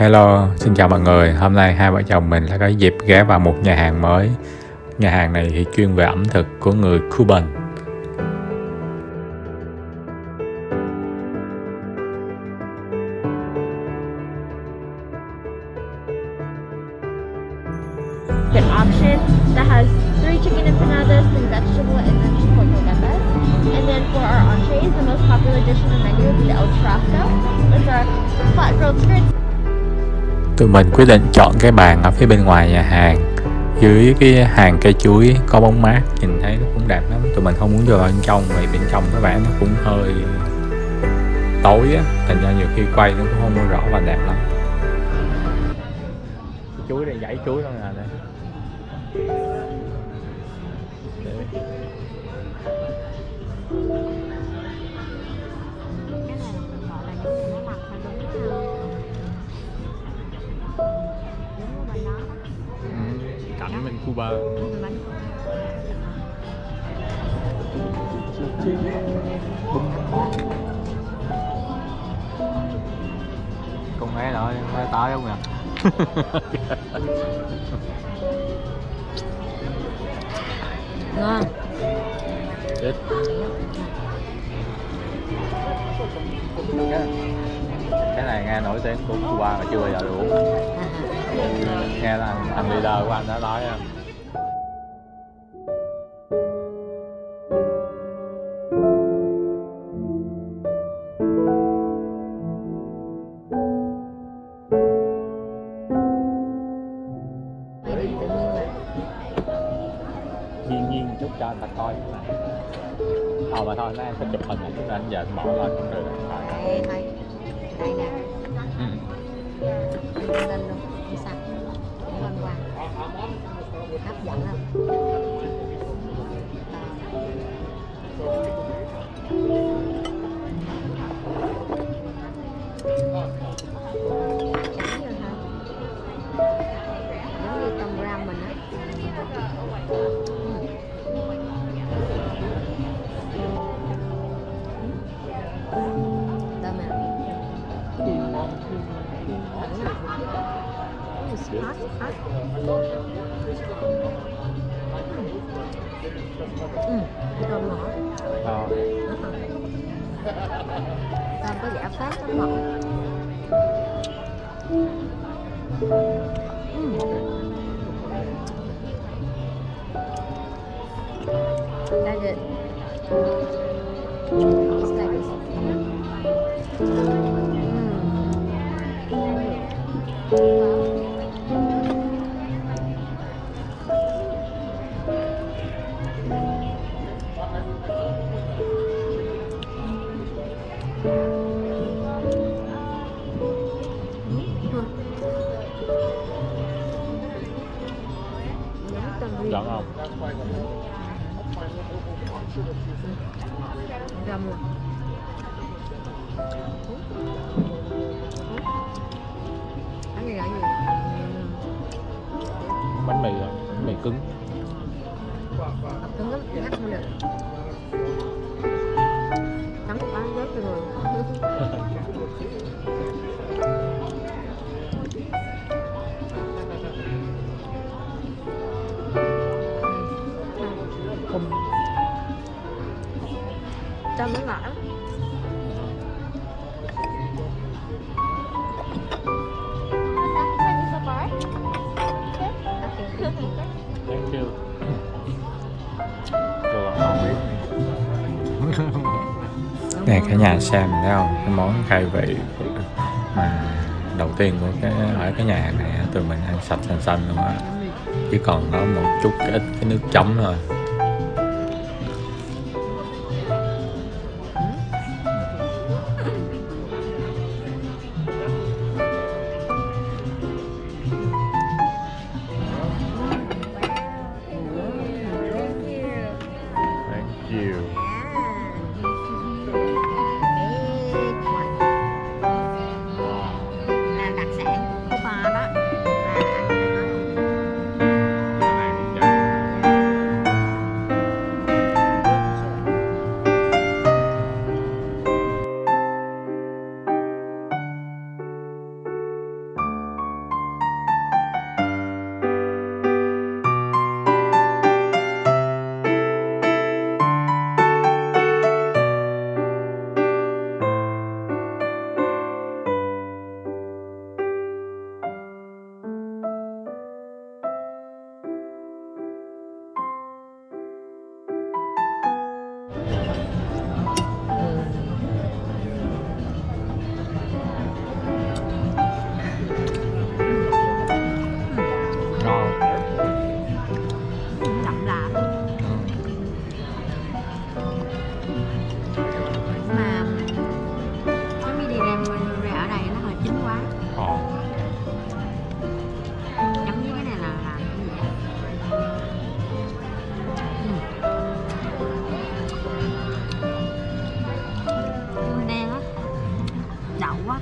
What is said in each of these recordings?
Hello, xin chào mọi người. Hôm nay hai vợ chồng mình đã có dịp ghé vào một nhà hàng mới. Nhà hàng này thì chuyên về ẩm thực của người Cuban. an option that has three chicken empanadas, three vegetable, and then chipotle gambas. And then for our entrees, the most popular dish on the menu would be the El Churrasco. Those are flat grilled skirts. Tụi mình quyết định chọn cái bàn ở phía bên ngoài nhà hàng. Dưới cái hàng cây chuối có bóng mát, nhìn thấy nó cũng đẹp lắm. Tụi mình không muốn vô bên trong, vì bên trong các bạn nó cũng hơi tối á, thành ra nhiều khi quay nó cũng không rõ và đẹp lắm. Chuối đây, dãy chuối luôn à đây. Cảnh bên Cuba. Con bé đó nó tới không nè ngon. Chết. Cái này nghe nổi tiếng của Cuba mà chưa bao giờ được uống nghe là thằng leader của anh đã nói thì tự nhiên nhiên chút cho anh ta coi. Ờ mà thôi nó em phải chụp hình này chút anh giờ anh bỏ lên cũng được đây thôi. Đây nè ừ. lên luôn hấp dẫn không? Ừ, tôm ngọt. Ờ. Tôm có giả phát nó ngọt. That's it. It's like this. Giống không? Râm nè. Bánh này là gì? bánh mì bánh mì cứng cứng lắm, ngắt không được. Thank you. Nè cả nhà xem, thấy không? Cái món khai vị mà đầu tiên của cái, ở cái nhà hàng này tụi mình ăn sạch xanh xanh luôn á. Chỉ còn có một chút cái ít cái nước chấm thôi.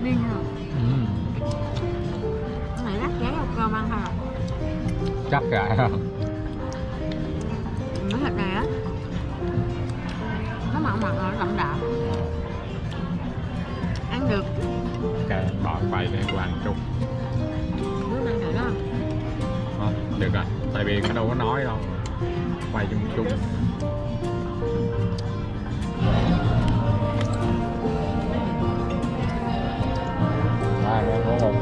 đi nha ừ. này rắc chén vào cơm ăn hả? Chắc cả không cái thịt này á nó mặn mặn rồi đậm đạm. Ăn được. Cái bỏ quay về của ăn chung không được rồi tại vì nó đâu có nói đâu. Quay chung chung. À, ngon ngon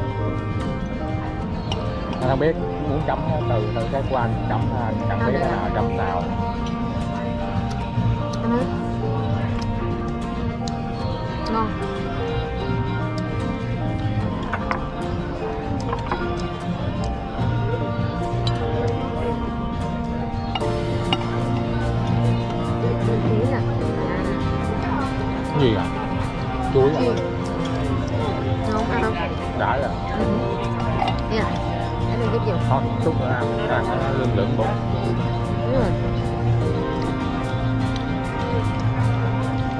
anh không biết muốn chấm từ từ cái của anh chấm anh chẳng biết cái nào chấm nào. Ăn đi ngon ăn nó lưng lửng bụng. Rồi.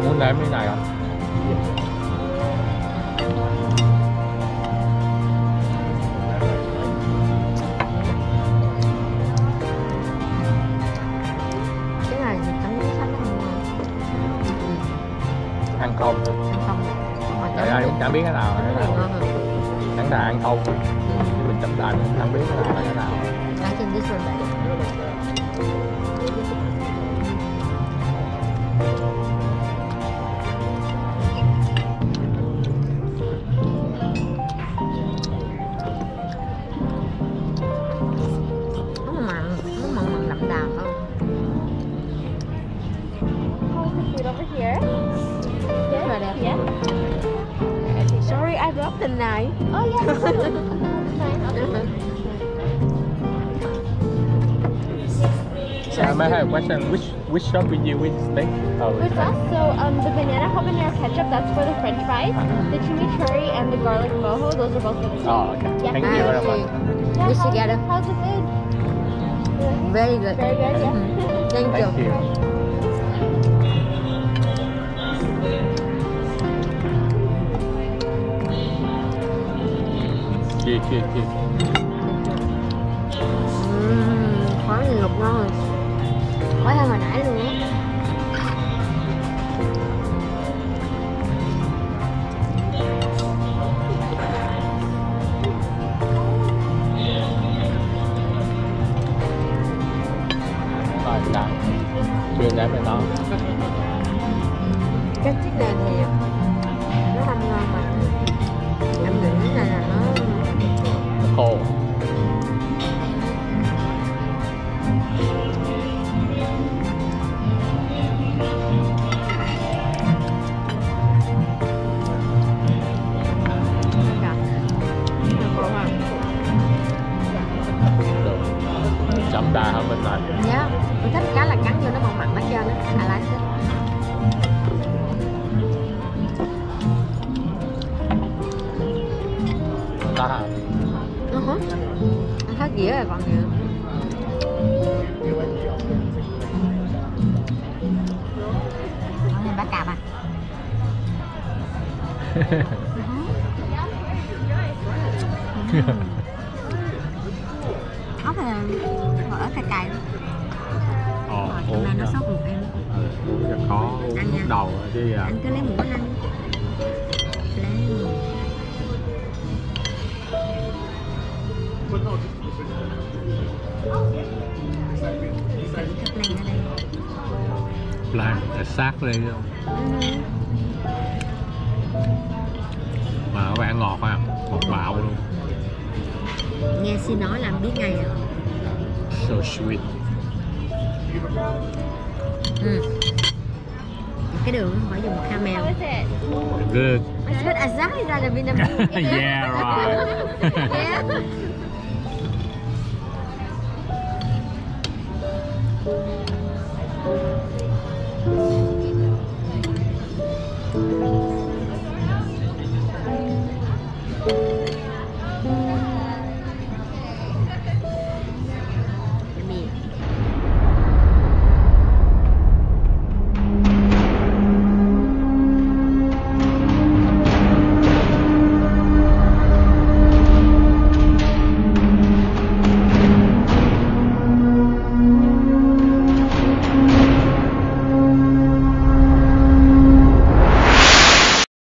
Muốn nếm cái này không? Cái này thì ăn ngon ăn không? Ăn không. Mà ai cũng chẳng biết cái nào. Là cái cái nào chẳng thà ăn không. Mình chấm đại mình không biết cái nào là cái nào this one better. Yeah? Sorry, I dropped the knife. Oh, yeah. I have a question. Which which shop will you with steak? Oh, With us, so um, the banana habanero ketchup, that's for the french fries. The chimichurri and the garlic mojo, those are both for the steak. Oh, okay. Yeah. Thank you very okay. much. Yeah, Mix how's- together. How's the food? Very good. Very good, yeah. Mhm. Thank you. Thank you. Khói này ngục ngon rồi khói Chấm đa hơn bên này. nhớ tôi thích cá là cắn vô nó mặn mặn hết trơn á I like it Đa hả? uh -huh. ăn hết dĩa rồi còn gì nữa bát cạp à ốc là cay cay. Ồ, uống nay nó sốt ruột em Ừ, uống cho khó uống lúc đầu chứ à. anh cứ lấy muỗng anh ăn lấy thử thật này ở đây Plan là sát lên không? Ừ. Mà các bạn ngọt ha, ngọt bạo luôn. nghe xin nói làm biết ngay rồi so sweet. Mm. Cái đường không phải caramel. Good. It's good yeah, right. yeah.